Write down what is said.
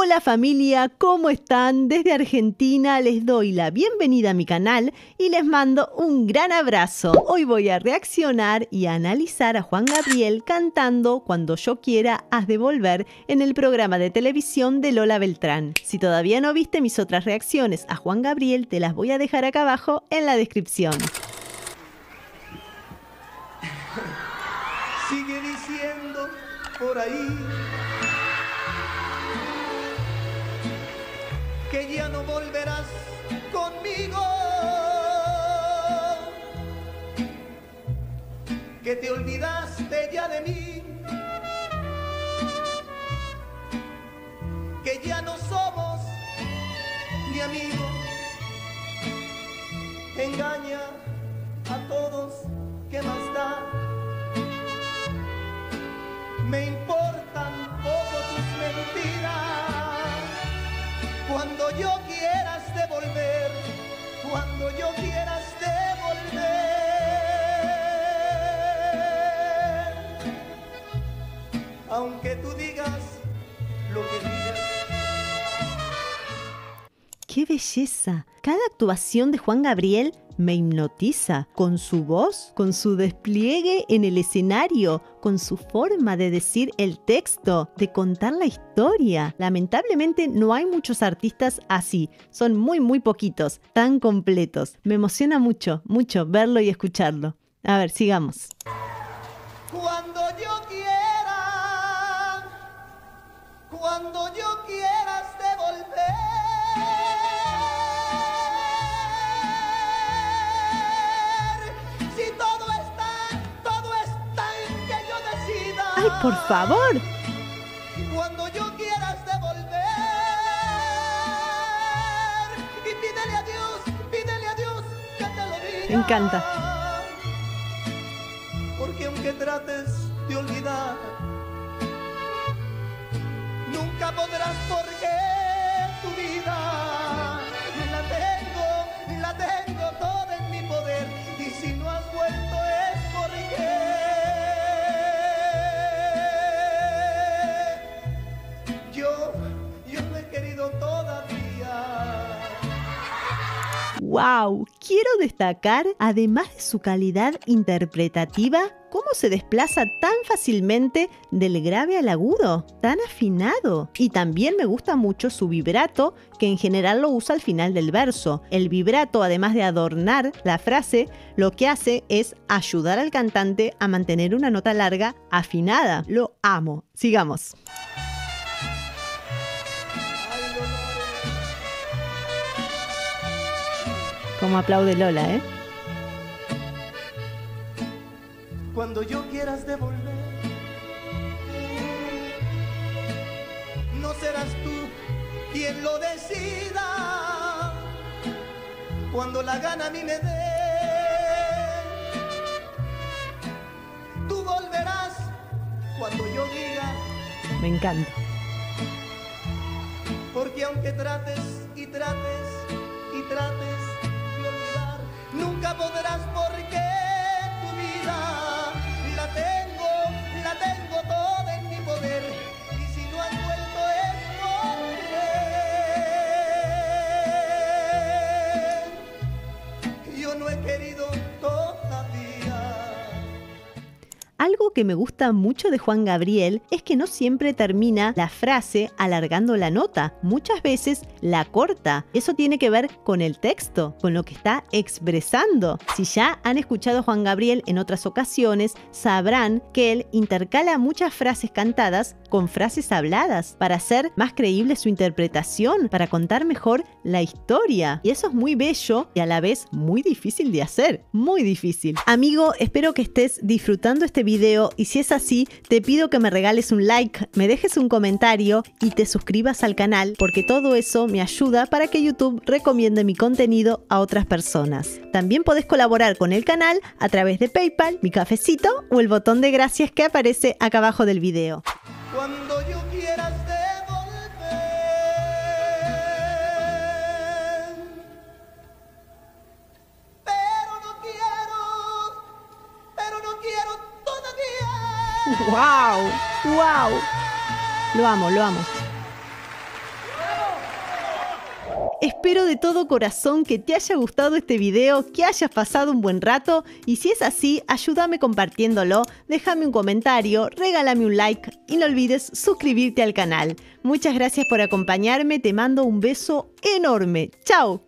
Hola familia, ¿cómo están? Desde Argentina les doy la bienvenida a mi canal y les mando un gran abrazo. Hoy voy a reaccionar y analizar a Juan Gabriel cantando Cuando yo quiera has de volver en el programa de televisión de Lola Beltrán. Si todavía no viste mis otras reacciones a Juan Gabriel, te las voy a dejar acá abajo en la descripción. Sigue diciendo por ahí conmigo, que te olvidaste ya de mí, que ya no somos ni amigos, engaña a todos, ¿qué más da? Me importan poco tus mentiras. Cuando yo quieras devolver, cuando yo quieras devolver. Aunque tú digas lo que digas. ¡Qué belleza! Cada actuación de Juan Gabriel me hipnotiza con su voz, con su despliegue en el escenario, con su forma de decir el texto, de contar la historia. Lamentablemente no hay muchos artistas así, son muy muy poquitos, tan completos. Me emociona mucho, mucho verlo y escucharlo. A ver, sigamos. Cuando yo quiera, cuando yo quieras ¡Ay, por favor! Cuando yo quieras devolver. Y pídele a Dios, pídele a Dios que te lo diga. Me encanta. Porque aunque trates de olvidar, nunca podrás porque tu vida ¡Wow! Quiero destacar, además de su calidad interpretativa, cómo se desplaza tan fácilmente del grave al agudo, tan afinado. Y también me gusta mucho su vibrato, que en general lo usa al final del verso. El vibrato, además de adornar la frase, lo que hace es ayudar al cantante a mantener una nota larga afinada. Lo amo. Sigamos. Como aplaude Lola, ¿eh? cuando yo quieras devolver. No serás tú quien lo decida cuando la gana a mí me dé. Tú volverás cuando yo diga, Me encanta. porque aunque trates y trates y trates nunca podrás porque tu vida la tengo, la tengo toda en mi poder. Y si no has vuelto es porque yo no he querido Algo que me gusta mucho de Juan Gabriel es que no siempre termina la frase alargando la nota, muchas veces la corta. Eso tiene que ver con el texto, con lo que está expresando. Si ya han escuchado a Juan Gabriel en otras ocasiones, sabrán que él intercala muchas frases cantadas con frases habladas para hacer más creíble su interpretación, para contar mejor la historia. Y eso es muy bello y a la vez muy difícil de hacer, muy difícil. Amigo, espero que estés disfrutando este video y si es así, te pido que me regales un like, me dejes un comentario y te suscribas al canal porque todo eso me ayuda para que YouTube recomiende mi contenido a otras personas. También podés colaborar con el canal a través de PayPal, mi cafecito o el botón de gracias que aparece acá abajo del video. ¡Wow! ¡Wow! Lo amo, lo amo. Espero de todo corazón que te haya gustado este video, que hayas pasado un buen rato y si es así, ayúdame compartiéndolo, déjame un comentario, regálame un like y no olvides suscribirte al canal. Muchas gracias por acompañarme, te mando un beso enorme. ¡Chao!